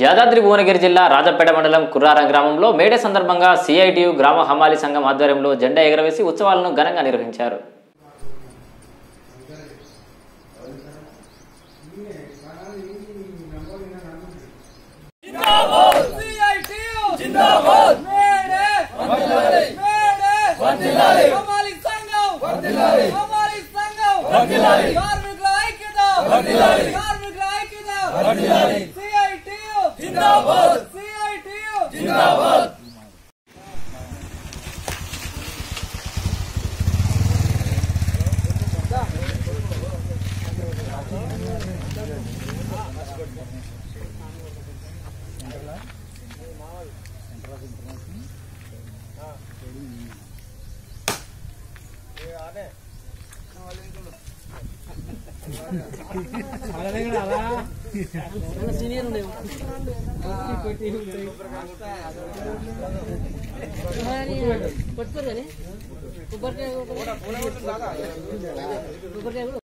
యాదాద్రి భువనగిరి జిల్లా రాజపేట మండలం కుర్రారం గ్రామంలో మేడే సందర్భంగా సిఐటియు గ్రామ హమాలి సంఘం ఆధ్వర్యంలో జెండా ఎగరవేసి ఉత్సవాలను ఘనంగా నిర్వహించారు కార్మికుల ఐక్యత కార్మికుల ఐక్యత जिंदाबाद। सीआईटीयू जिंदाबाद आने वाले కొట్టుకోరు కానీ కొబ్బరికాయ కొబ్బరికాయ కూడా